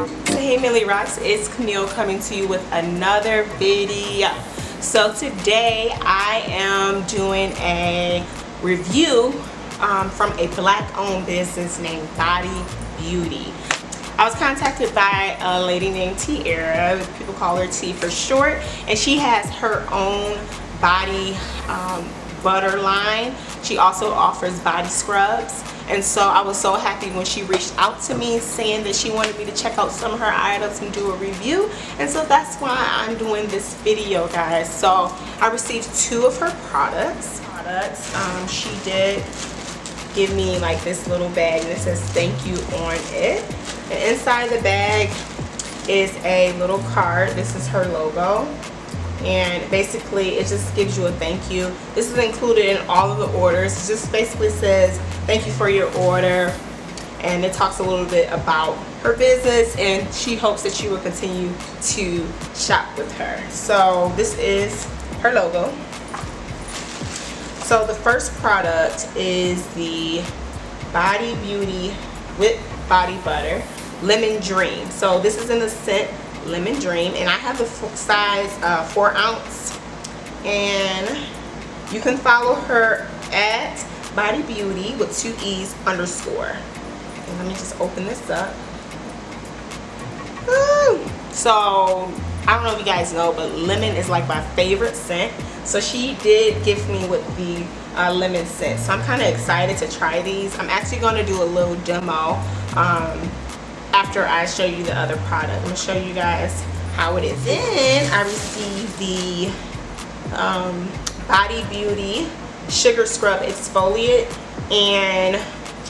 Hey Milley Rocks, it's Camille coming to you with another video. So today I am doing a review um, from a black owned business named Body Beautee. I was contacted by a lady named Tiara, people call her Tee for short, and she has her own body um, butter line. She also offers body scrubs. And so I was so happy when she reached out to me saying that she wanted me to check out some of her items and do a review. And so that's why I'm doing this video guys. So I received two of her products. Products um, she did give me like this little bag that says thank you on it. And inside the bag is a little card. This is her logo and basically it just gives you a thank you. This is included in all of the orders. It just basically says thank you for your order. And it talks a little bit about her business and she hopes that you will continue to shop with her. So this is her logo. So the first product is the body beautee whip body butter lemon dream. So this is in the scent lemon dream and I have the size uh, four ounce. And you can follow her at body beautee with two e's underscore. And let me just open this up. So I don't know if you guys know but lemon is like my favorite scent. So she did gift me with the uh, lemon scent. So I'm kind of excited to try these. I'm actually going to do a little demo um, after I show you the other product. I'm to show you guys how it is. Then I received the um, Body Beautee Sugar Scrub Exfoliate and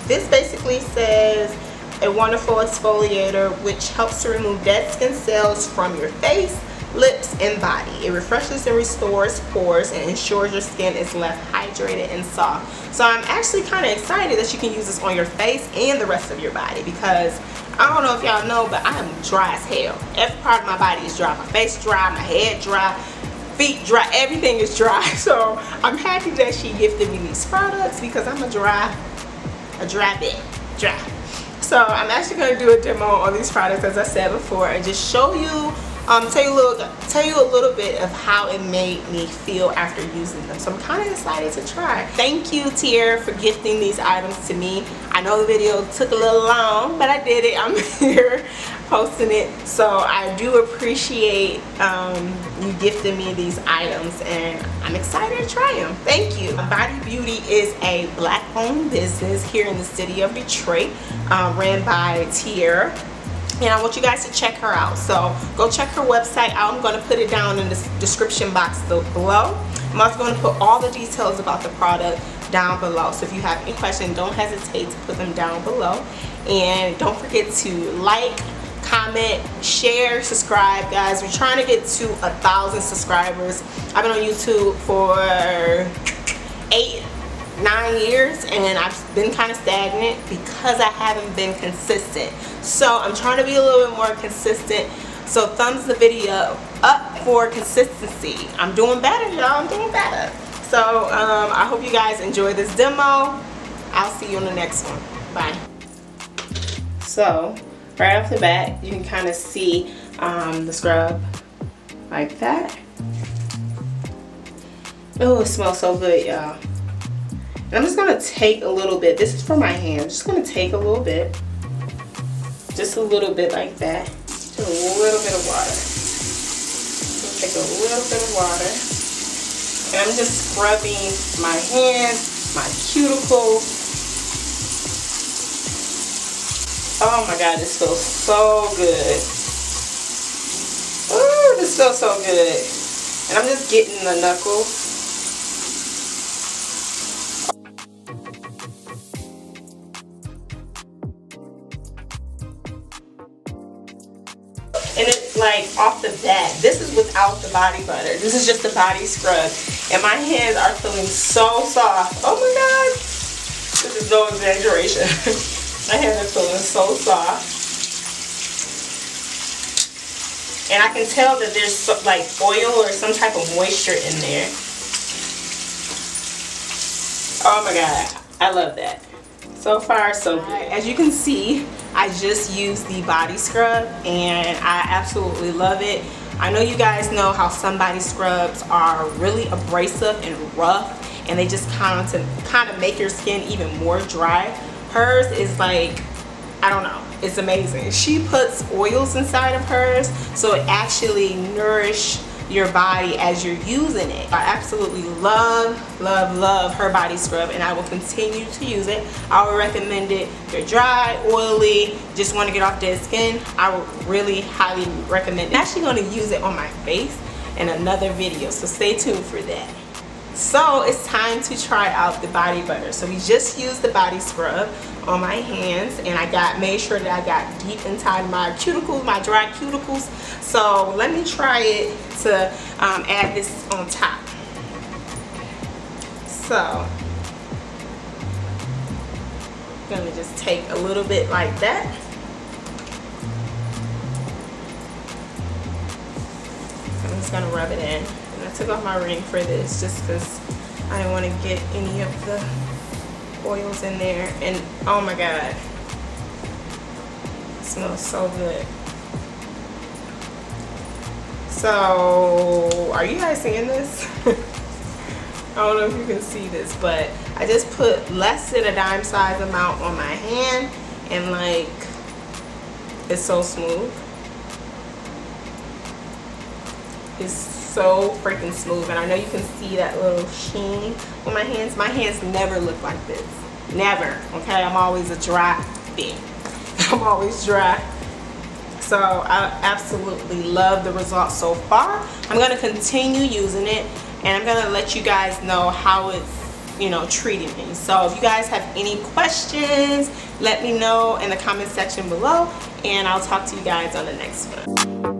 this basically says a wonderful exfoliator which helps to remove dead skin cells from your face lips and body it refreshes and restores pores and ensures your skin is left hydrated and soft so i'm actually kind of excited that you can use this on your face and the rest of your body because I don't know if y'all know, but I am dry as hell. Every part of my body is dry. My face dry, my head dry, feet dry, everything is dry. So I'm happy that she gifted me these products because I'm a dry, a dry bit, dry. So I'm actually going to do a demo on these products as I said before and just show you um, tell you a little tell you a little bit of how it made me feel after using them. So I'm kind of excited to try. Thank you Tier for gifting these items to me. I know the video took a little long but I did it. I'm here posting it. So I do appreciate um, you gifting me these items and I'm excited to try them thank you. Body Beautee is a black owned business here in the city of Detroit uh, ran by Tier and I want you guys to check her out. So go check her website out. I'm going to put it down in the description box below. I'm also going to put all the details about the product down below. So if you have any questions don't hesitate to put them down below. And don't forget to like comment share subscribe guys. We're trying to get to a thousand subscribers. I've been on YouTube for eight nine years and I've been kind of stagnant because I haven't been consistent. So I'm trying to be a little bit more consistent. So thumbs the video up for consistency. I'm doing better, y'all. I'm doing better. So um, I hope you guys enjoy this demo. I'll see you on the next one. Bye. So right off the bat, you can kind of see um, the scrub like that. Oh, it smells so good, y'all. I'm just gonna take a little bit. This is for my hand. I'm just gonna take a little bit. Just a little bit like that. Just a little bit of water. Take a little bit of water. And I'm just scrubbing my hands, my cuticles. Oh my God, this feels so good. Ooh, this feels so good. And I'm just getting the knuckles and it's like off the bat this is without the body butter. This is just the body scrub. And my hands are feeling so soft. Oh my god. This is no exaggeration. My hands are feeling so soft. And I can tell that there's so, like oil or some type of moisture in there. Oh my god. I love that. So far so good. As you can see I just used the body scrub and I absolutely love it. I know you guys know how some body scrubs are really abrasive and rough and they just kind of kind of make your skin even more dry. Hers is like, I don't know, it's amazing. She puts oils inside of hers so it actually nourish your body as you're using it. I absolutely love, love, love her body scrub and I will continue to use it. I would recommend it if you're dry, oily, just want to get off dead skin. I would really highly recommend it. I'm actually going to use it on my face in another video, so stay tuned for that. So it's time to try out the body butter. So we just used the body scrub on my hands and I got made sure that I got deep inside my cuticles, my dry cuticles. So let me try it to um, add this on top. So I'm gonna just take a little bit like that. I'm just gonna rub it in. I took off my ring for this just because I didn't want to get any of the oils in there. And oh my God, it smells so good. So, are you guys seeing this? I don't know if you can see this, but I just put less than a dime size amount on my hand and like, it's so smooth. It's so freaking smooth and I know you can see that little sheen on my hands. My hands never look like this. Never, okay? I'm always a dry thing. I'm always dry. So I absolutely love the results so far. I'm gonna continue using it and I'm gonna let you guys know how it's you know treating me so if you guys have any questions let me know in the comment section below and I'll talk to you guys on the next one